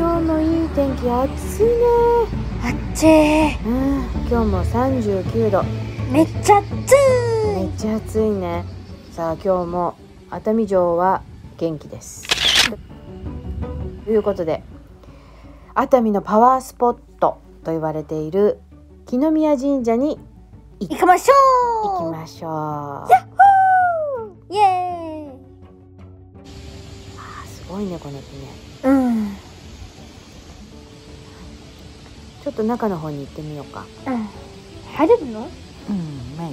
今日もいい天気暑いね。あっちーうん。今日も39度。めっちゃ暑めっちゃ暑いね。さあ今日も熱海城は元気です。ということで熱海のパワースポットと言われている木の宮神社にい行きましょう。行きましょう。あイエーイ。ーすごいねこの木ねょっと中の方に行ってみようか。入れるの？うんない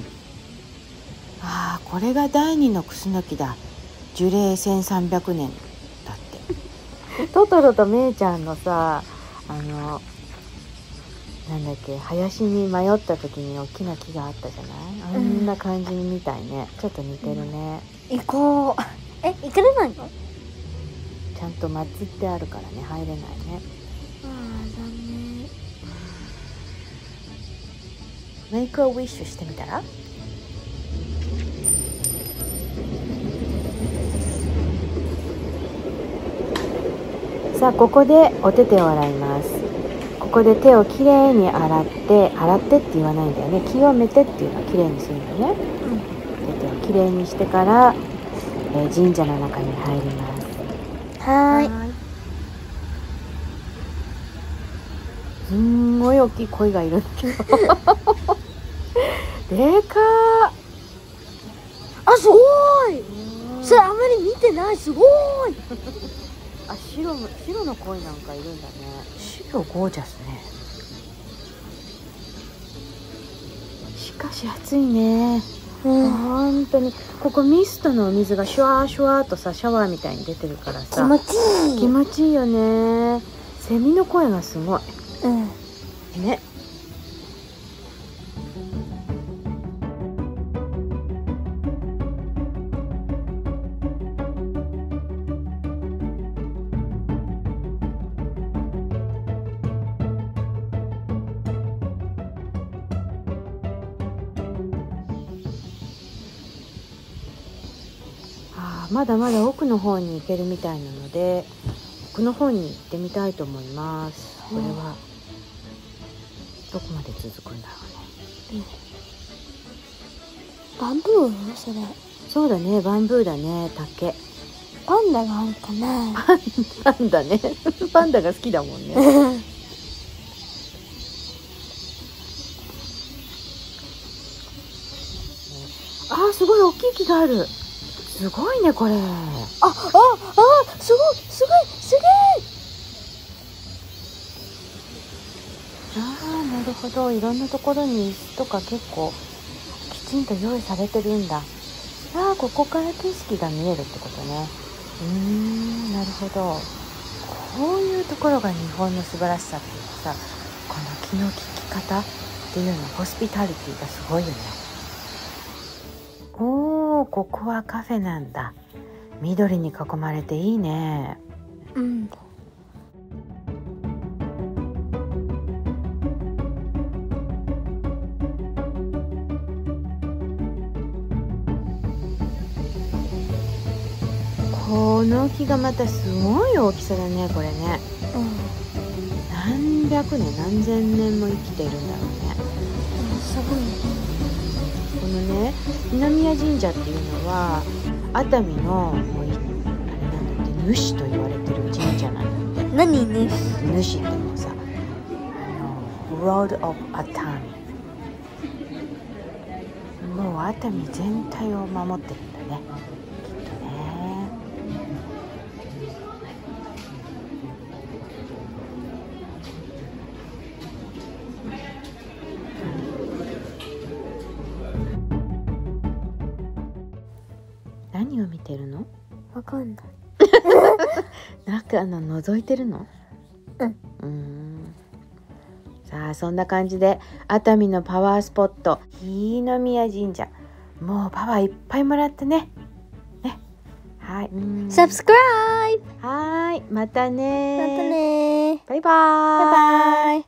あーこれが第二のクスノキだ。樹齢1300年だって。トトロとメイちゃんのさあのなんだっけ林に迷った時に大きな木があったじゃない？あんな感じみたいね、ちょっと似てるね、行こう。え行けれないの？あちゃんと祀ってあるからね入れないね。あ残念メイクアウィッシュしてみたら？さあここでお手手を洗います。ここで手をきれいに洗って洗ってって言わないんだよね。清めてっていうのはきれいにするのね。手手をきれいにしてから、えー神社の中に入ります。はーいーいすんごい大きい鯉がいるんだけど。でかあすごい。ーそれあんまり見てない。すごい。あ白の白の鯉なんかいるんだね。白ゴージャスね。しかし暑いね。うん。本当に。ここミストのお水がシュワーシュワーとさシャワーみたいに出てるからさ。気持ちいい。気持ちいいよね。セミの声がすごい。うんね。まだまだ奥の方に行けるみたいなので奥の方に行ってみたいと思います。これは。どこまで続くんだろうね。バンブーそれ。そうだねバンブーだね竹。パンダがあるかな。パンダね。パンダが好きだもんね。あーすごい大きい木がある。すごいねこれ。あ、あ、あ、すごい、ほど。いろんなところに椅子とか結構きちんと用意されてるんだ。ああここから景色が見えるってことね。うーんなるほど。こういうところが日本の素晴らしさっていうかさこの気の利き方っていうのホスピタリティがすごいよね。おーここはカフェなんだ。緑に囲まれていいね。うん。この木がまたすごい大きさだねこれね。何百年何千年も生きてるんだろうね。うん、すごいね。このね二宮神社っていうのは熱海のもういあれなんだって主と言われてる神社なんだって。何ね。主ってもうさあの Road of 熱海もう熱海全体を守ってるんだねわかんない。中の覗いてるの？うん。うーん。さあそんな感じで熱海のパワースポット日の宮神社。もうパワーいっぱいもらったね。ね。はい。うん。Subscribe! はーい。またねまたねバイバーイ。バイバイ